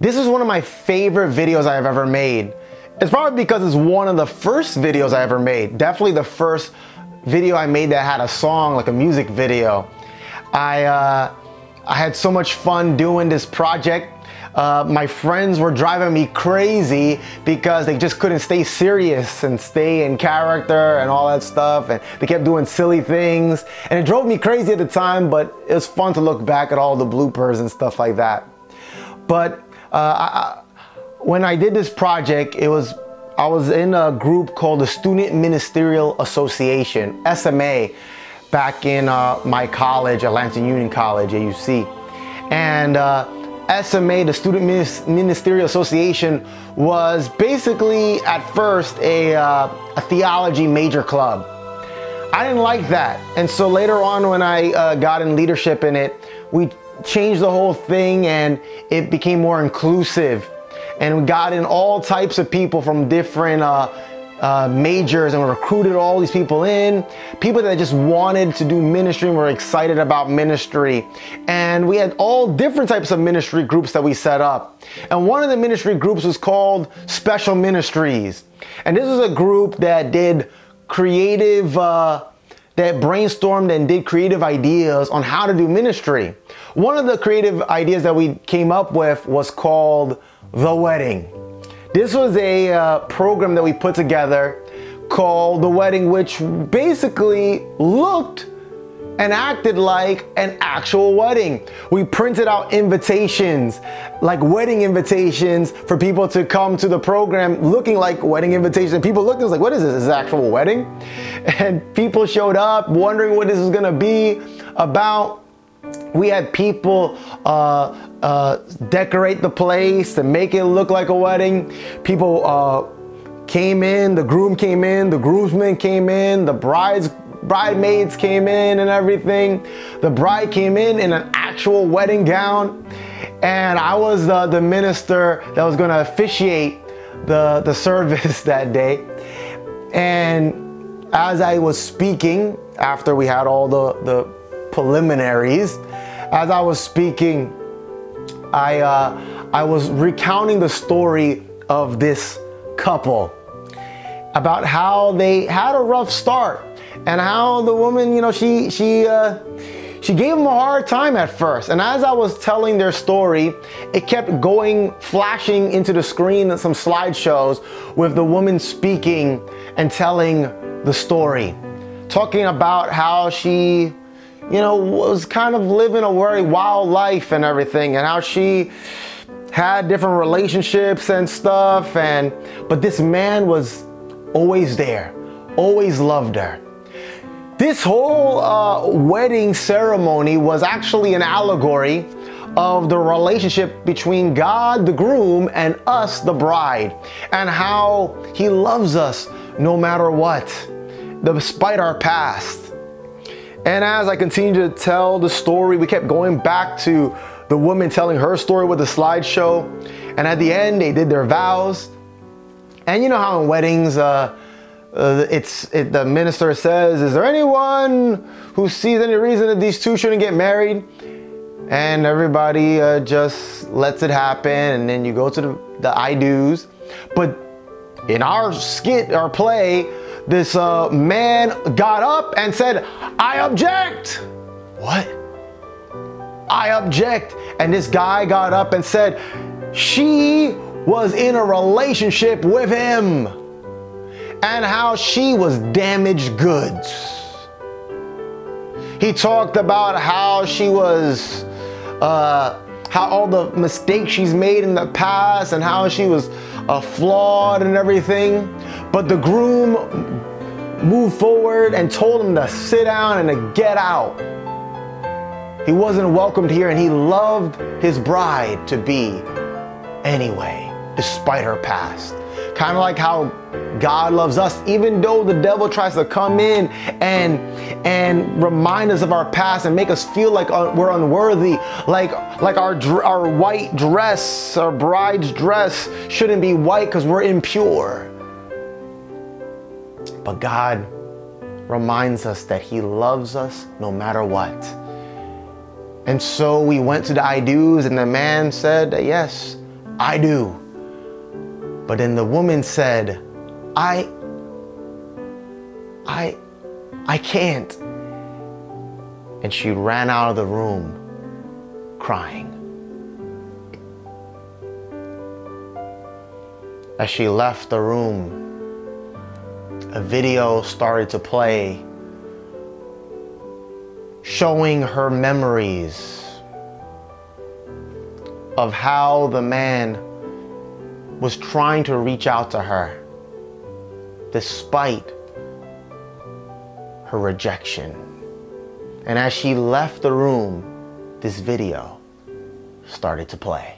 This is one of my favorite videos I have ever made. It's probably because it's one of the first videos I ever made. Definitely the first video I made that had a song, like a music video. I, uh, I had so much fun doing this project. Uh, my friends were driving me crazy because they just couldn't stay serious and stay in character and all that stuff. And they kept doing silly things. And it drove me crazy at the time, but it was fun to look back at all the bloopers and stuff like that. But I, when I did this project, it was I was in a group called the Student Ministerial Association, SMA, back in uh, my college, Atlantic Union College, AUC. And uh, SMA, the Student Ministerial Association, was basically at first a, uh, a theology major club. I didn't like that. And so later on, when I uh, got in leadership in it, we changed the whole thing and it became more inclusive. And we got in all types of people from different uh, uh, majors and we recruited all these people in. People that just wanted to do ministry and were excited about ministry. And we had all different types of ministry groups that we set up. And one of the ministry groups was called Special Ministries. And this was a group that did creative, uh, that brainstormed and did creative ideas on how to do ministry. One of the creative ideas that we came up with was called The Wedding. This was a uh, program that we put together called The Wedding, which basically looked and acted like an actual wedding. We printed out invitations, like wedding invitations for people to come to the program looking like wedding invitations. And people looked and was like, what is this? Is this actual wedding? And people showed up wondering what this is gonna be about we had people uh, uh, decorate the place to make it look like a wedding. People uh, came in, the groom came in, the groomsmen came in, the brides bridesmaids came in and everything. The bride came in in an actual wedding gown, and I was uh, the minister that was going to officiate the the service that day. And as I was speaking, after we had all the the preliminaries, as I was speaking, I, uh, I was recounting the story of this couple about how they had a rough start and how the woman, you know, she, she, uh, she gave him a hard time at first. And as I was telling their story, it kept going, flashing into the screen some slideshows with the woman speaking and telling the story, talking about how she you know, was kind of living a very wild life and everything, and how she had different relationships and stuff. And but this man was always there, always loved her. This whole uh, wedding ceremony was actually an allegory of the relationship between God, the groom, and us, the bride, and how He loves us no matter what, despite our past. And as I continued to tell the story, we kept going back to the woman telling her story with the slideshow. And at the end, they did their vows. And you know how in weddings, uh, uh, it's it, the minister says, "Is there anyone who sees any reason that these two shouldn't get married?" And everybody uh, just lets it happen, and then you go to the, the I do's. But in our skit, our play, this uh, man got up and said, I object. What? I object. And this guy got up and said, she was in a relationship with him and how she was damaged goods. He talked about how she was, uh, how all the mistakes she's made in the past and how she was uh, flawed and everything. But the groom moved forward and told him to sit down and to get out. He wasn't welcomed here and he loved his bride to be anyway, despite her past. Kind of like how God loves us, even though the devil tries to come in and and remind us of our past and make us feel like uh, we're unworthy, like like our our white dress, our bride's dress shouldn't be white because we're impure. But God reminds us that He loves us no matter what. And so we went to the I do's, and the man said, Yes, I do. But then the woman said, I, I, I can't. And she ran out of the room crying. As she left the room, a video started to play showing her memories of how the man was trying to reach out to her despite her rejection. And as she left the room, this video started to play.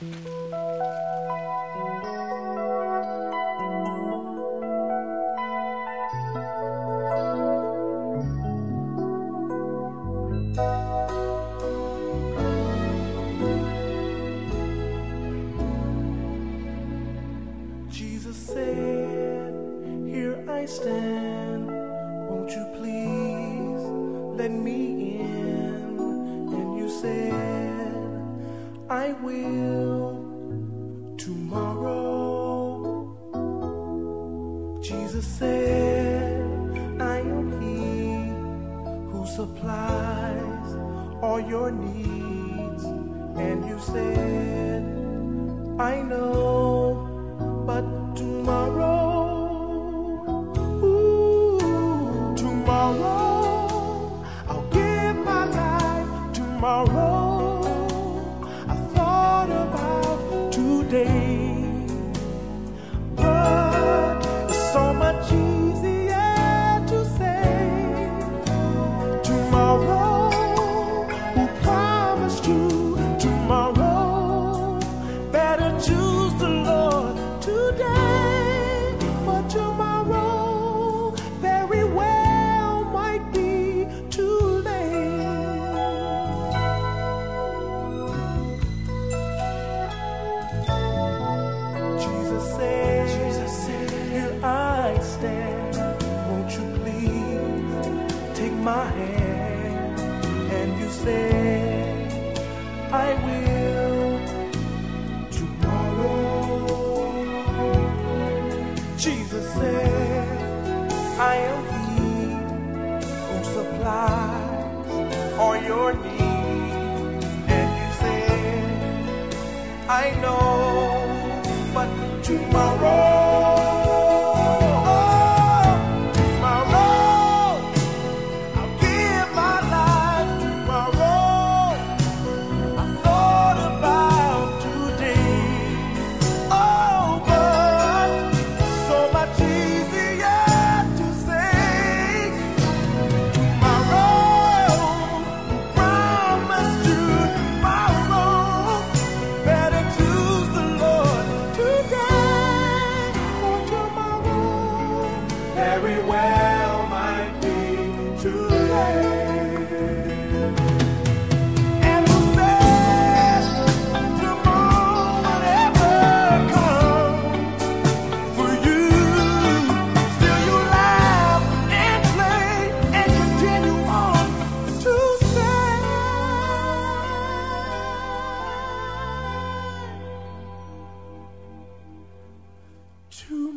Jesus I will tomorrow. Jesus said, I am He who supplies all your needs. And you said, I know choose the Lord today, for tomorrow very well might be too late. Jesus said, Jesus said, Here I stand. Won't you please take my hand? And you said, I will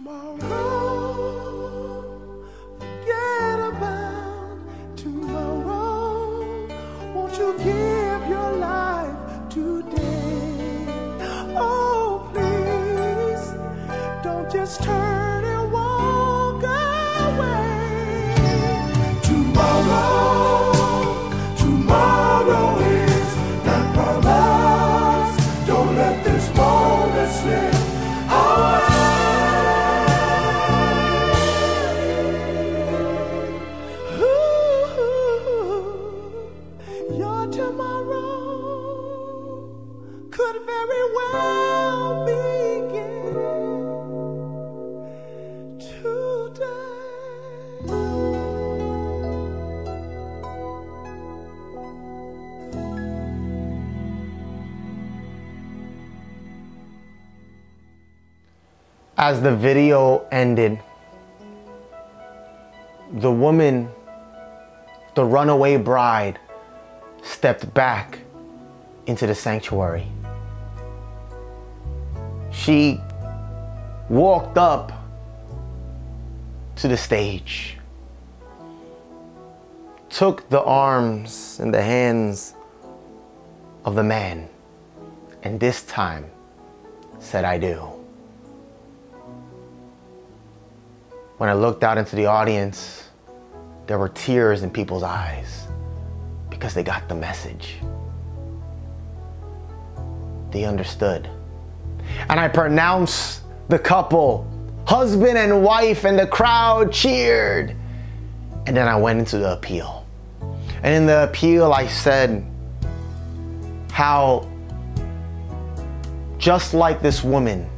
Tomorrow, As the video ended, the woman, the runaway bride, stepped back into the sanctuary. She walked up to the stage, took the arms and the hands of the man, and this time said, I do. When I looked out into the audience, there were tears in people's eyes because they got the message. They understood. And I pronounced the couple, husband and wife, and the crowd cheered. And then I went into the appeal. And in the appeal, I said how, just like this woman,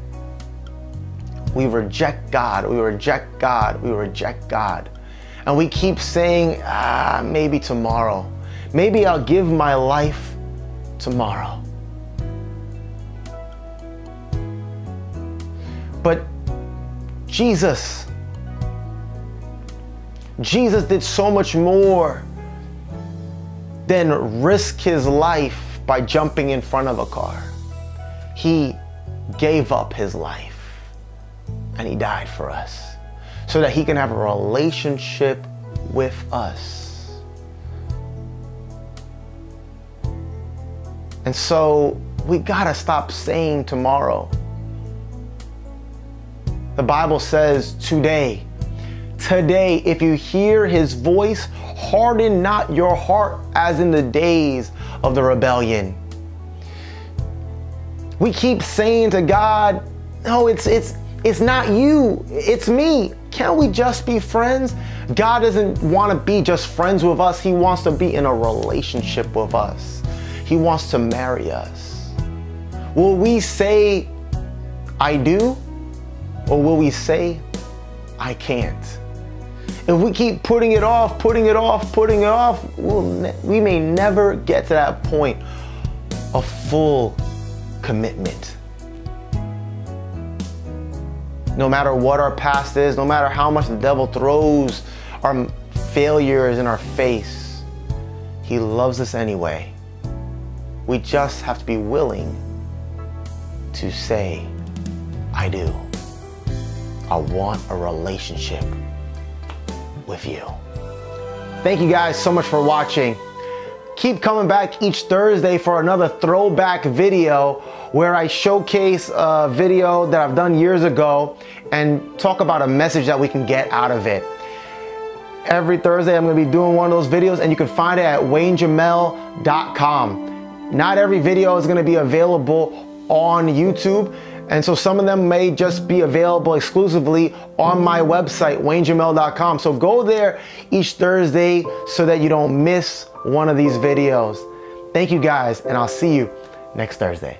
we reject God, we reject God, we reject God. And we keep saying, ah, maybe tomorrow. Maybe I'll give my life tomorrow. But Jesus, Jesus did so much more than risk his life by jumping in front of a car. He gave up his life and he died for us so that he can have a relationship with us. And so we gotta stop saying tomorrow. The Bible says today, today, if you hear his voice, harden not your heart as in the days of the rebellion. We keep saying to God, no, it's it's it's not you, it's me. Can't we just be friends? God doesn't want to be just friends with us. He wants to be in a relationship with us. He wants to marry us. Will we say, I do? Or will we say, I can't? If we keep putting it off, putting it off, putting it off, we'll we may never get to that point of full commitment. No matter what our past is, no matter how much the devil throws our failures in our face, he loves us anyway. We just have to be willing to say, I do. I want a relationship with you. Thank you guys so much for watching. Keep coming back each Thursday for another throwback video where I showcase a video that I've done years ago and talk about a message that we can get out of it. Every Thursday, I'm gonna be doing one of those videos and you can find it at waynejamel.com. Not every video is gonna be available on YouTube. And so some of them may just be available exclusively on my website, waynejamel.com. So go there each Thursday so that you don't miss one of these videos. Thank you guys, and I'll see you next Thursday.